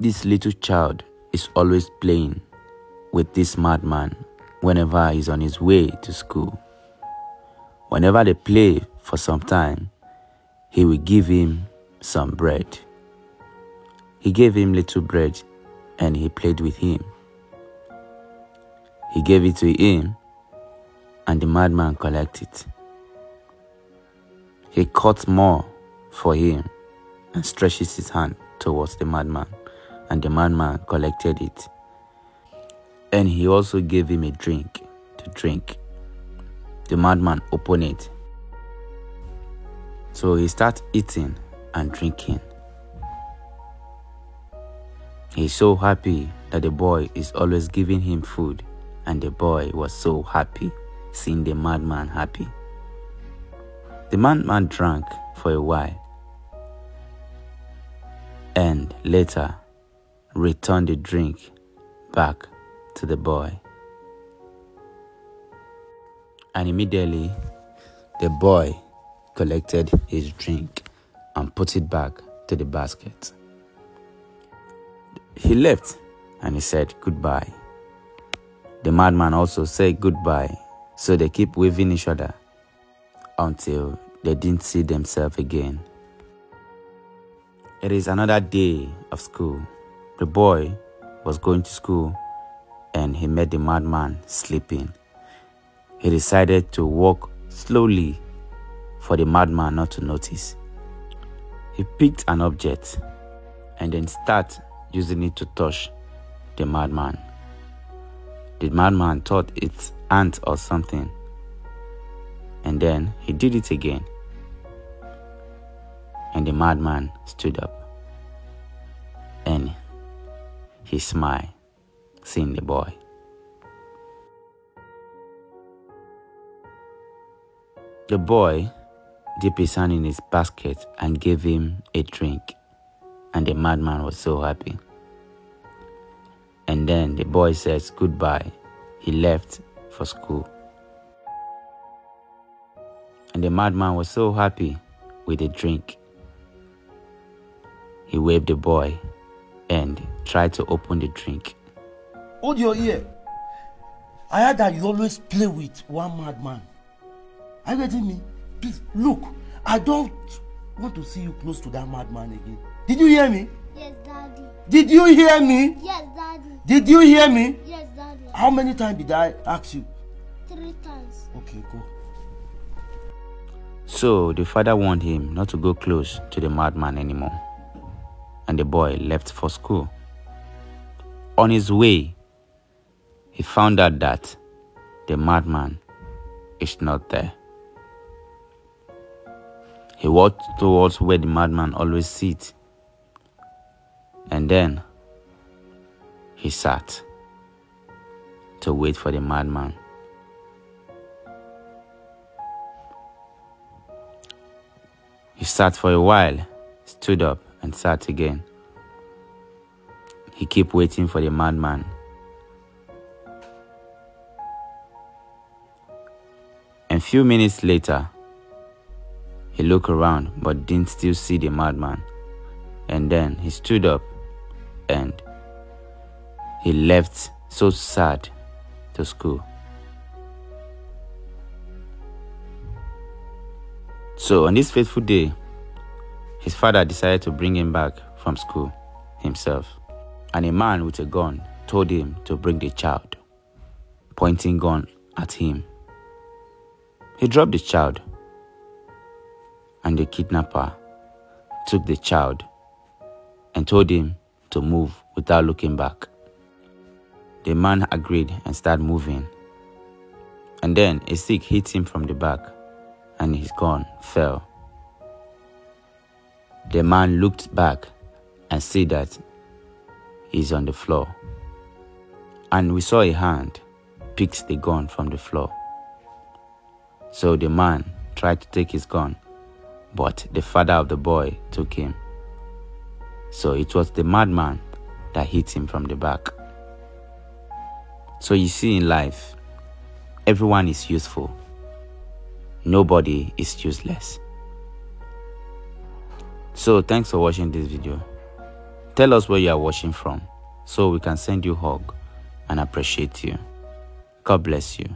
This little child is always playing with this madman whenever he's on his way to school. Whenever they play for some time, he will give him some bread. He gave him little bread and he played with him. He gave it to him and the madman collected it. He caught more for him and stretches his hand towards the madman, and the madman collected it. And he also gave him a drink to drink. The madman opened it. So he started eating and drinking. He's so happy that the boy is always giving him food, and the boy was so happy seeing the madman happy. The madman drank for a while and later returned the drink back to the boy. And immediately the boy collected his drink and put it back to the basket. He left and he said goodbye. The madman also said goodbye, so they keep waving each other until they didn't see themselves again. It is another day of school. The boy was going to school and he met the madman sleeping. He decided to walk slowly for the madman not to notice. He picked an object and then started using it to touch the madman. The madman thought it's ant or something and then he did it again. And the madman stood up. And he smiled, seeing the boy. The boy dipped his hand in his basket and gave him a drink, and the madman was so happy. And then the boy says goodbye. He left for school. And the madman was so happy with the drink. He waved the boy and tried to open the drink. Hold your ear. I heard that you always play with one madman. Are you getting me? Please look. I don't want to see you close to that madman again. Did you hear me? Yes, Daddy. Did you hear me? Yes, Daddy. Did you hear me? Yes, Daddy. How many times did I ask you? Three times. Okay, go. So the father warned him not to go close to the madman anymore, and the boy left for school. On his way, he found out that the madman is not there. He walked towards where the madman always sits, and then he sat to wait for the madman. He sat for a while, stood up, and sat again. He kept waiting for the madman. And few minutes later, he looked around but didn't still see the madman. And then he stood up and he left so sad to school. So on this fateful day, his father decided to bring him back from school himself. And a man with a gun told him to bring the child, pointing gun at him. He dropped the child, and the kidnapper took the child and told him to move without looking back. The man agreed and started moving. And then a stick hit him from the back and his gun fell. The man looked back and see that he's on the floor. And we saw a hand picked the gun from the floor. So the man tried to take his gun, but the father of the boy took him. So it was the madman that hit him from the back. So you see in life, everyone is useful. Nobody is useless. So thanks for watching this video. Tell us where you are watching from so we can send you hug and appreciate you. God bless you.